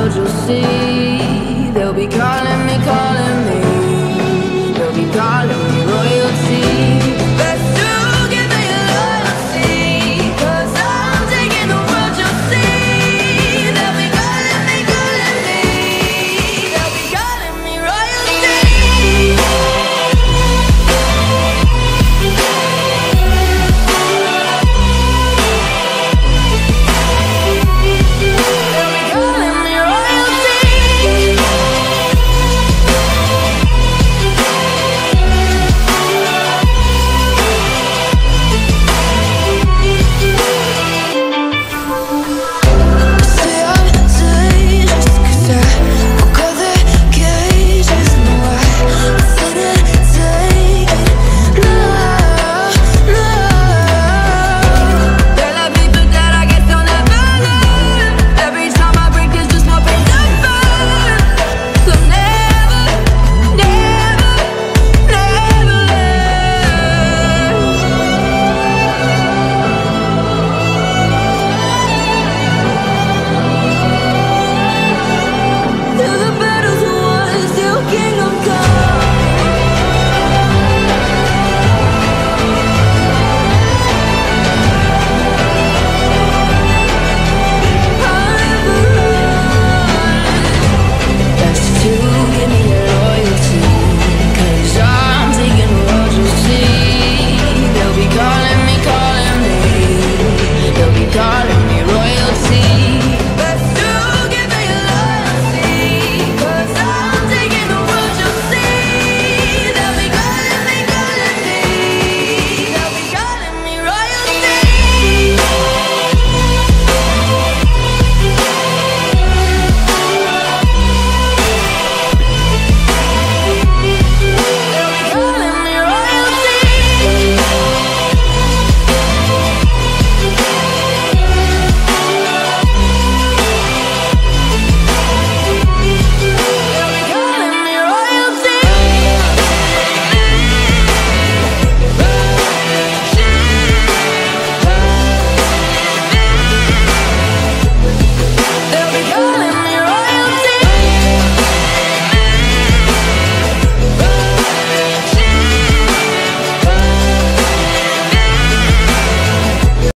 world you'll see. They'll be calling me, calling me.